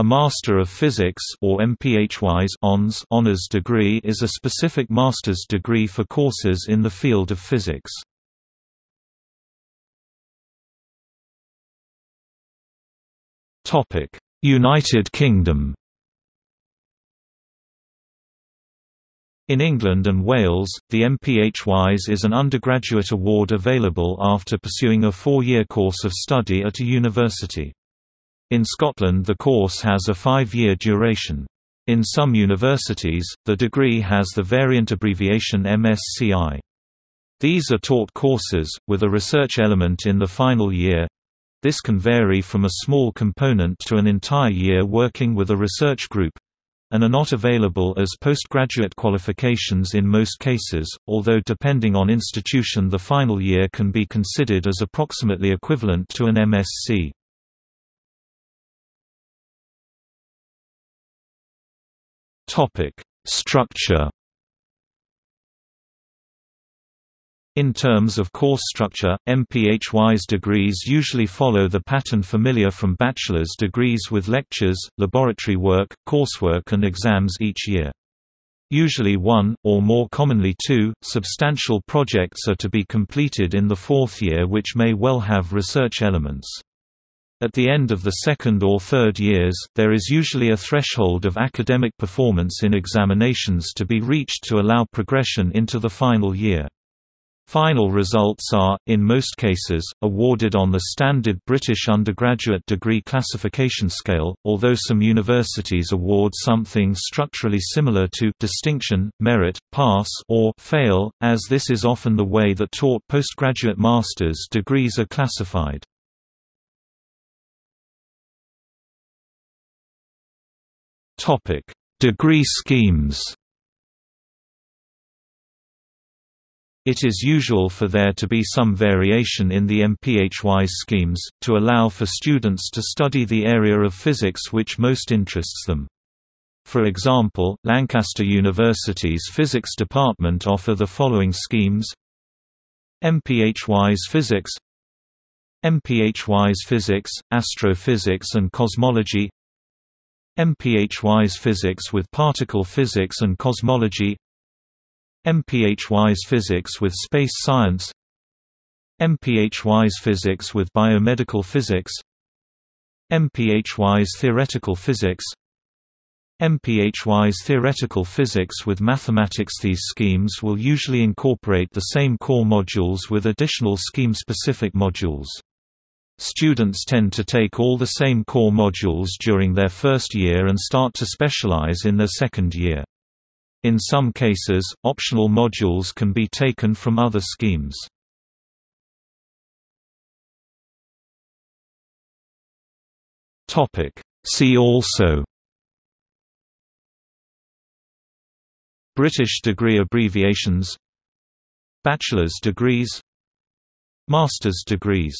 A Master of Physics or MPhys HONS honors degree is a specific master's degree for courses in the field of physics. Topic: United Kingdom. In England and Wales, the MPhys is an undergraduate award available after pursuing a four-year course of study at a university. In Scotland the course has a five-year duration. In some universities, the degree has the variant abbreviation MSCI. These are taught courses, with a research element in the final year. This can vary from a small component to an entire year working with a research group, and are not available as postgraduate qualifications in most cases, although depending on institution the final year can be considered as approximately equivalent to an MSc. Topic: Structure. In terms of course structure, MPhys degrees usually follow the pattern familiar from bachelor's degrees with lectures, laboratory work, coursework and exams each year. Usually one, or more commonly two, substantial projects are to be completed in the fourth year which may well have research elements. At the end of the second or third years, there is usually a threshold of academic performance in examinations to be reached to allow progression into the final year. Final results are, in most cases, awarded on the standard British undergraduate degree classification scale, although some universities award something structurally similar to distinction, merit, pass or fail, as this is often the way that taught postgraduate master's degrees are classified. Topic: Degree schemes. It is usual for there to be some variation in the MPHY schemes, to allow for students to study the area of physics which most interests them. For example, Lancaster University's Physics Department offer the following schemes MPhys Physics MPhys Physics, Astrophysics and Cosmology MPhys Physics with Particle Physics and Cosmology MPhys Physics with Space Science MPhys Physics with Biomedical Physics MPhys Theoretical Physics MPhys Theoretical Physics with Mathematics These schemes will usually incorporate the same core modules with additional scheme-specific modules. Students tend to take all the same core modules during their first year and start to specialize in their second year. In some cases, optional modules can be taken from other schemes. See also British degree abbreviations Bachelor's degrees Master's degrees